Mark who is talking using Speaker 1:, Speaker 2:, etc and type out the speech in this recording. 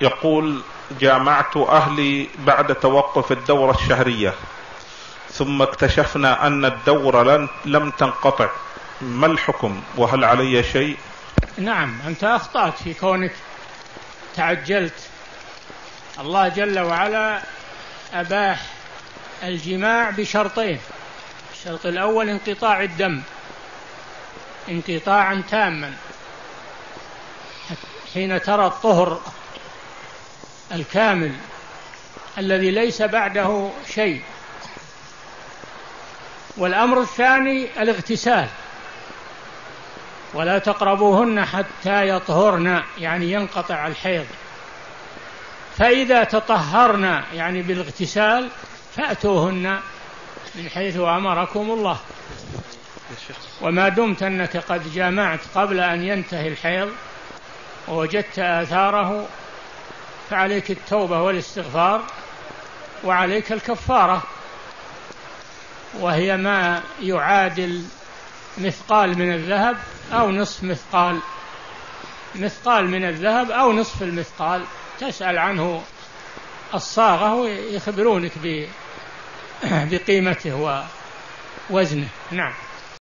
Speaker 1: يقول جامعت أهلي بعد توقف الدورة الشهرية ثم اكتشفنا أن الدورة لم تنقطع. ما الحكم؟ وهل علي شيء؟
Speaker 2: نعم أنت أخطأت في كونك تعجلت. الله جل وعلا أباح الجماع بشرطين. الشرط الأول انقطاع الدم انقطاعا تاما. حين ترى الطهر الكامل الذي ليس بعده شيء. والأمر الثاني الاغتسال. ولا تقربوهن حتى يطهرن يعني ينقطع الحيض. فإذا تطهرن يعني بالاغتسال فأتوهن من حيث أمركم الله. وما دمت أنك قد جامعت قبل أن ينتهي الحيض ووجدت آثاره فعليك التوبة والاستغفار وعليك الكفارة. وهي ما يعادل مثقال من الذهب أو نصف مثقال مثقال من الذهب أو نصف المثقال. تسأل عنه الصاغة ويخبرونك بقيمته ووزنه نعم.